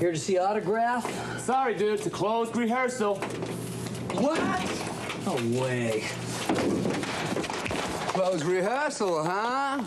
Here to see autograph? Sorry, dude, it's a closed rehearsal. What? No way. Closed rehearsal, huh?